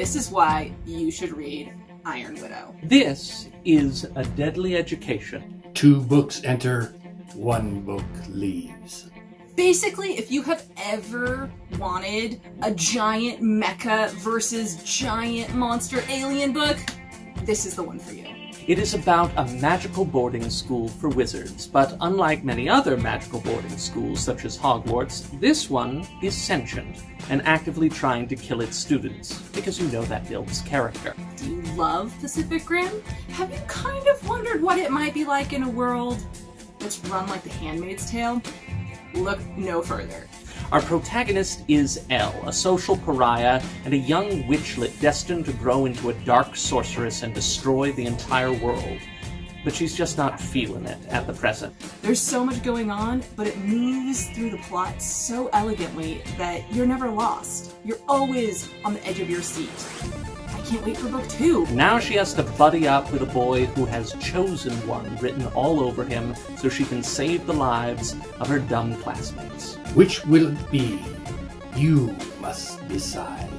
This is why you should read Iron Widow. This is a deadly education. Two books enter, one book leaves. Basically, if you have ever wanted a giant mecha versus giant monster alien book, this is the one for you. It is about a magical boarding school for wizards, but unlike many other magical boarding schools, such as Hogwarts, this one is sentient and actively trying to kill its students, because you know that builds character. Do you love Pacific Rim? Have you kind of wondered what it might be like in a world that's run like The Handmaid's Tale? Look no further. Our protagonist is El, a social pariah and a young witchlet destined to grow into a dark sorceress and destroy the entire world. But she's just not feeling it at the present. There's so much going on, but it moves through the plot so elegantly that you're never lost. You're always on the edge of your seat. I can't wait for book two. Now she has to buddy up with a boy who has chosen one written all over him so she can save the lives of her dumb classmates. Which will it be? You must decide.